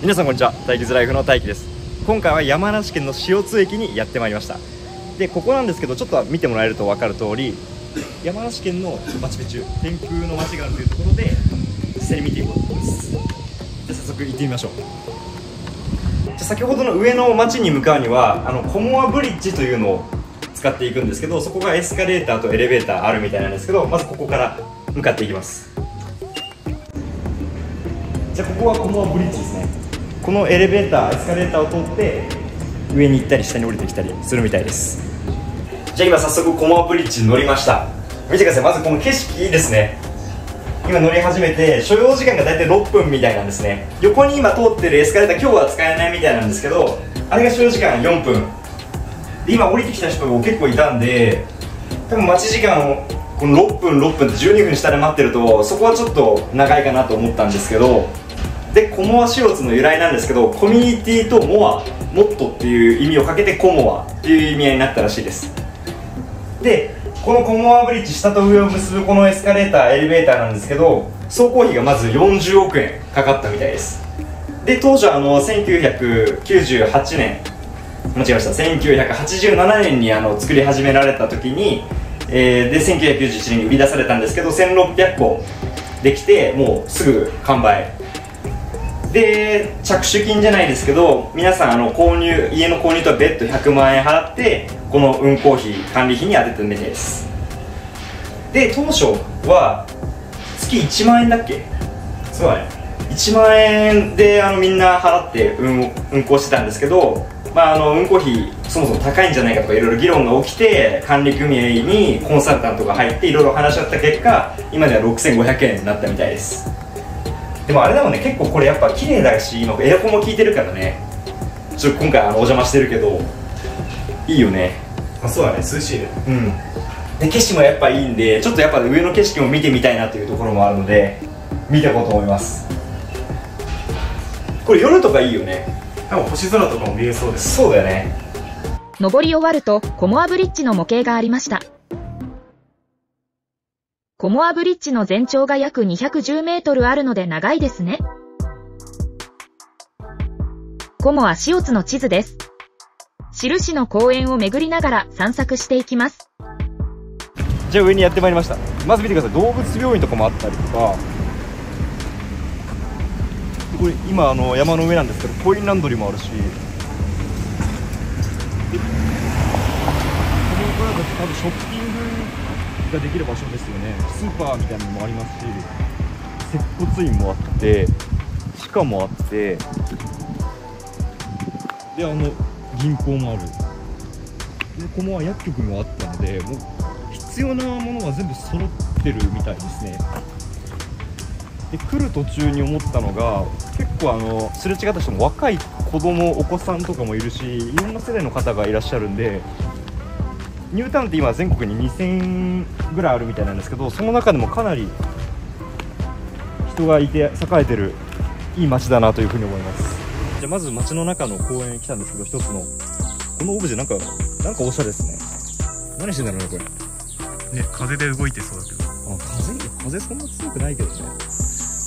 皆さんこんにちは。大気ズライフの大気です。今回は山梨県の塩津駅にやってまいりました。でここなんですけどちょっと見てもらえると分かる通り山梨県のマチュピチュ天空の街があるというところで実際に見ていこうと思います。じゃあ早速行ってみましょう。じゃあ先ほどの上の町に向かうにはあのコモアブリッジというのを使っていくんですけどそこがエスカレーターとエレベーターあるみたいなんですけどまずここから向かっていきます。じゃあここはコモアブリッジですね。このエレベーターエスカレーターを通って上に行ったり下に降りてきたりするみたいです。じゃあ今早速コモアブリッジに乗りました。見てください。まずこの景色いいですね。今乗り始めて所要時間が大体6分みたいなんですね。横に今通ってるエスカレーター今日は使えないみたいなんですけどあれが所要時間4分。で今降りてきた人も結構いたんで多分待ち時間をこの6分6分って12分下で待ってるとそこはちょっと長いかなと思ったんですけどでコモアシオツの由来なんですけどコミュニティとモアモットっていう意味をかけてコモアっていう意味合いになったらしいです。でこのコモアブリッジ下と上を結ぶこのエスカレーターエレベーターなんですけど総工費がまず40億円かかったみたいです。で当初あの1998年間違えました。1987年にあの作り始められた時に、えー、で1991年に売り出されたんですけど1600個できてもうすぐ完売。で着手金じゃないですけど皆さんあの購入家の購入とは別途100万円払ってこの運行費管理費に充てたみたいです。で当初は月1万円だっけ？そうだね。1万円であのみんな払って運運行してたんですけど、まあ、あの運行費そもそも高いんじゃないかとかいろいろ議論が起きて管理組合にコンサルタントが入っていろいろ話し合った結果今では6500円になったみたいですでもあれでもね結構これやっぱ綺麗だし今エアコンも効いてるからね。ちょっと今回あのお邪魔してるけどいいよね。あそうだね涼しいね。うん。で景色もやっぱいいんでちょっとやっぱ上の景色も見てみたいなというところもあるので見ていこうと思います。これ夜とかいいよね。多分星空とかも見えそうですそうだよね。登り終わると、コモアブリッジの模型がありました。コモアブリッジの全長が約210メートルあるので長いですね。コモアシオツの地図です。印の公園を巡りながら散策していきます。じゃあ上にやってまいりましたまず見てください動物病院とかもあったりとかこれ今あの山の上なんですけどコインランドリーもあるし多分ショッピングができる場所ですよね。スーパーみたいなのもありますし接骨院もあって地下もあってであの銀行もある。でここは薬局もあったのでもう必要なものは全部揃ってるみたいですね。で来る途中に思ったのが結構あのすれ違った人も若い子供お子さんとかもいるしいろんな世代の方がいらっしゃるんでニュータウンって今全国に2000ぐらいあるみたいなんですけどその中でもかなり人がいて栄えてるいい街だなというふうに思います。じゃあまず街の中の公園に来たんですけど一つのこのオブジェなんかなんかおしゃれですね。何してんだろうねこれ。ね風で動いてそうだけど。あ風風そんな強くないけどね。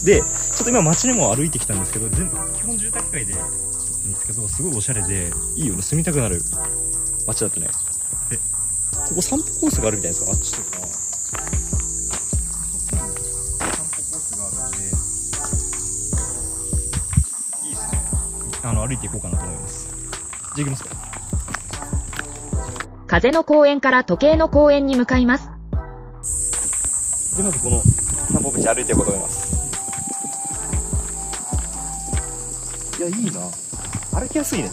でちょっと今街にも歩いてきたんですけど全部基本住宅街でですけどすごいおしゃれでいいよね。住みたくなる街だったね。えここ散歩コースがあるみたいですよあっちとか散歩コースがあるんで。いいですね。あの歩いていこうかなと思います。じゃあ行きますか。風の公園から時計の公園に向かいます。でまずこの散歩道歩いていこうと思います。いやいいな。歩きやすいね。ね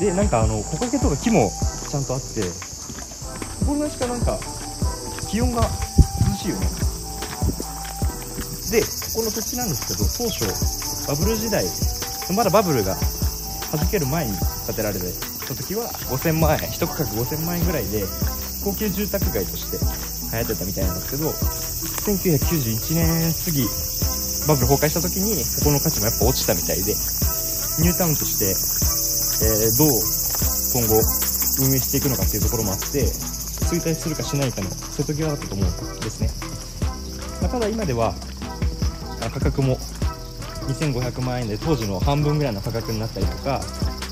でなんかあの木陰とか木もちゃんとあって。このしかなんか気温が涼しいよね。でここの土地なんですけど当初バブル時代まだバブルが弾ける前に建てられた時は5000万円一区画5000万円ぐらいで高級住宅街として流行ってたみたいなんですけど1991年過ぎバブル崩壊した時にここの価値もやっぱ落ちたみたいでニュータウンとして、えーどう今後運営していくのかっていうところもあって衰退するかしないかの瀬戸際だったと思うんですね、まあ、ただ今では価格も2500万円で当時の半分ぐらいの価格になったりとか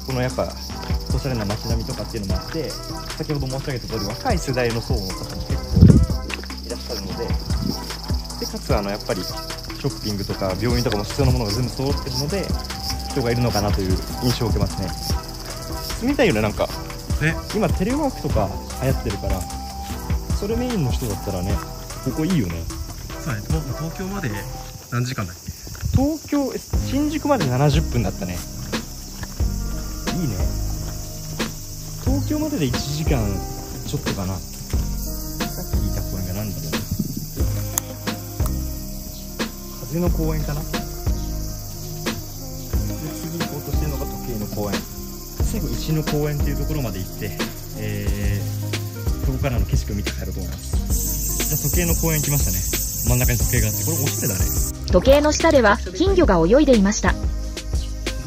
このやっぱおしゃれな街並みとかっていうのもあって先ほど申し上げた通り若い世代の層の方も結構いらっしゃるのででかつあのやっぱりショッピングとか病院とかも必要なものが全部揃ってるので人がいるのかなという印象を受けますね。住みたいよねなんか。え？今テレワークとか流行ってるからそれメインの人だったらねここいいよね。そうだね東東京まで何時間だっけ？東京え新宿まで70分だったね。いいね。東京までで1時間ちょっとかな。さっき聞いた公園が何だろう。風の公園かな。で次行こうとしてるのが時計の公園最後石の公園っていうところまで行ってえー、そこからの景色を見て帰ろうと思います。じゃあ時計の公園来ましたね。真ん中に時計があってこれおしゃれだね。時計の下では金魚が泳いでいました。ボ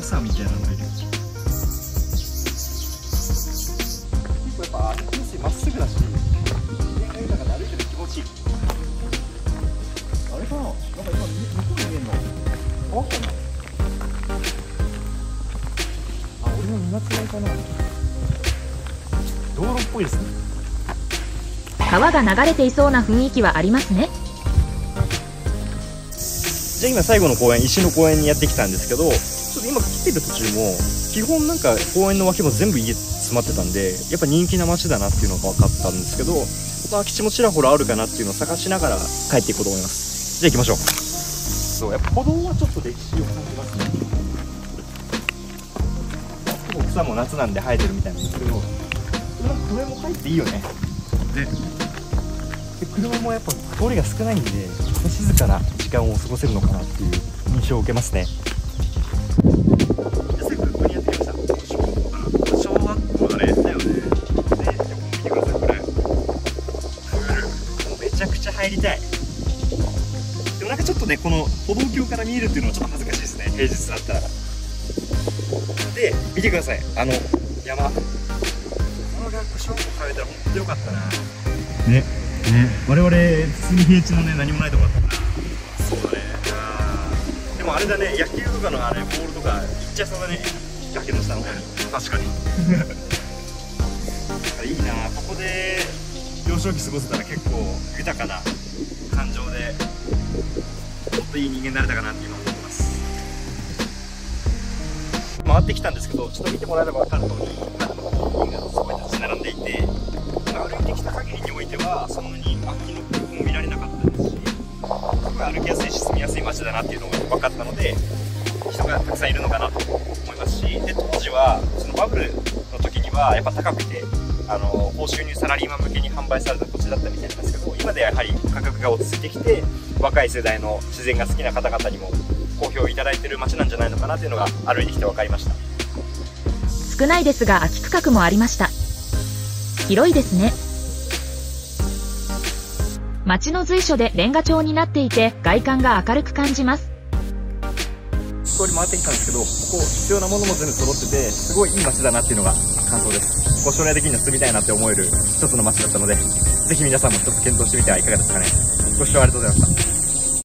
サみたいなのがいる結構やっぱ歩きやすいまっすぐだし自然が豊かで歩いてて気持ちいい。あれかななんか今向こうに見えるの？のかな。道路っぽいですね。川が流れていそうな雰囲気はありますね。じゃあ今最後の公園石の公園にやってきたんですけどちょっと今来てる途中も基本なんか公園の脇も全部家詰まってたんでやっぱ人気な街だなっていうのが分かったんですけどまあ空き地もちらほらあるかなっていうのを探しながら帰っていこうと思います。じゃあ行きましょう。そうやっぱ歩道はちょっと歴史を結構草も夏なんで生えてるみたいなんですけどこれも入っていいよねでで車もやっぱ通りが少ないんで静かな時間を過ごせるのかなっていう印象を受けますね。入りたい。でもなんかちょっとねこの歩道橋から見えるっていうのはちょっと恥ずかしいですね。平日だったらで見てください。あの山。この学校小学校通えたら本当によかったな。ね。ね。我々普通に平地のね何もないとこだった。からそうだね。でもあれだね野球とかのあれボールとか行っちゃいそうだね。崖の下の方。に確かに。いいな。ここで幼少期過ごせたら結構豊かな感情でもっといい人間になれたかなって今思っ回ってきたんですけどちょっと見てもらえれば分かる通りあの家がすごい立ち並んでいて歩いてきた限りにおいてはそんなに空きの空も見られなかったですしすごい歩きやすいし住みやすい街だなっていうのが分かったので人がたくさんいるのかなと思いますしで当時はそのバブルの時にはやっぱ高くてあの高収入サラリーマン向けに販売された土地だったみたいなんですけど今ではやはり価格が落ち着いてきて若い世代の自然が好きな方々にも好評いただいてる街なんじゃないのかなっていうのが歩いてきて分かりました少ないですが空き区画もありました。広いですね。街の随所でレンガ調になっていて外観が明るく感じます。通り回ってきたんですけどここ必要なものも全部揃っててすごいいい街だなっていうのが感想ですここ将来的には住みたいなって思える一つの街だったのでぜひ皆さんもちょっと検討してみてはいかがですかねご視聴ありがとうございました